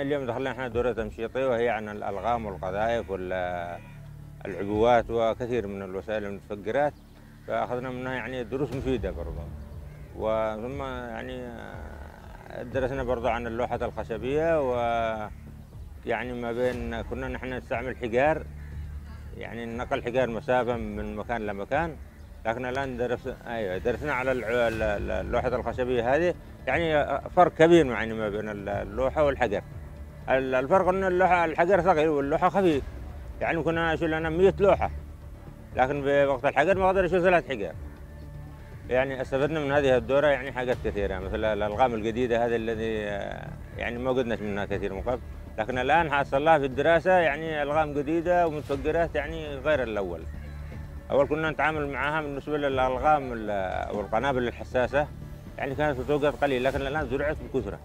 اليوم دخلنا إحنا دورة تمشيطية وهي عن الألغام والقذائف والعبوات وكثير من الوسائل المتفجرات فأخذنا منها يعني دروس مفيدة برضه وثم يعني درسنا برضه عن اللوحة الخشبية و يعني ما بين كنا نحن نستعمل حجار يعني نقل حجار مسافة من مكان لمكان لكن الآن درس أيوة درسنا على اللوحة الخشبية هذه يعني فرق كبير يعني ما بين اللوحة والحجر. الفرق ان اللوحه الحجر ثقيل واللوحة خفيف. يعني كنا أشيل أنا 100 لوحة. لكن بوقت الحجر ما أقدر أشيل ثلاث حجر. يعني استفدنا من هذه الدورة يعني حاجات كثيرة. مثل الألغام الجديدة هذه الذي يعني ما قدناش منها كثير من قبل. لكن الآن حصلناها في الدراسة يعني ألغام جديدة ومتفجرات يعني غير الأول. أول كنا نتعامل معها بالنسبة للألغام والقنابل الحساسة. يعني كانت بتوقف قليل لكن الآن زرعت بكثرة.